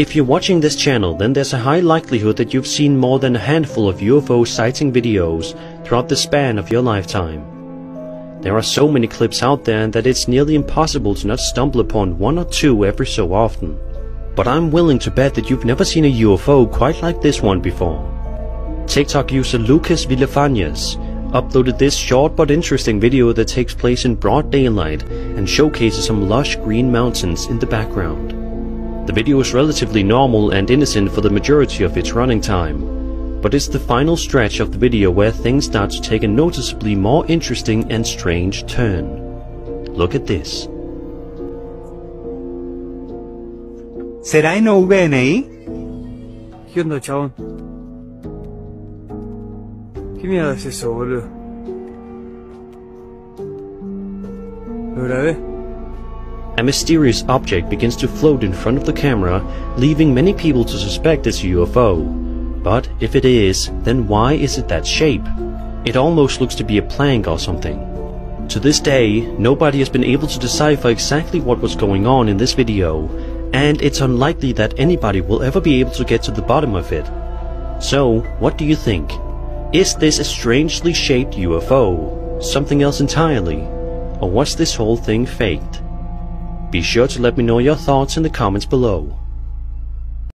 If you're watching this channel, then there's a high likelihood that you've seen more than a handful of UFO sighting videos throughout the span of your lifetime. There are so many clips out there that it's nearly impossible to not stumble upon one or two every so often. But I'm willing to bet that you've never seen a UFO quite like this one before. TikTok user Lucas Villafañez uploaded this short but interesting video that takes place in broad daylight and showcases some lush green mountains in the background. The video is relatively normal and innocent for the majority of its running time, but it's the final stretch of the video where things start to take a noticeably more interesting and strange turn. Look at this. ¿Será OVNI? ¿Qué onda, chabón? ¿Qué mierda es eso, boludo? ¿Lo grabé? A mysterious object begins to float in front of the camera, leaving many people to suspect it's a UFO. But if it is, then why is it that shape? It almost looks to be a plank or something. To this day, nobody has been able to decipher exactly what was going on in this video, and it's unlikely that anybody will ever be able to get to the bottom of it. So, what do you think? Is this a strangely shaped UFO? Something else entirely? Or was this whole thing faked? Be sure to let me know your thoughts in the comments below.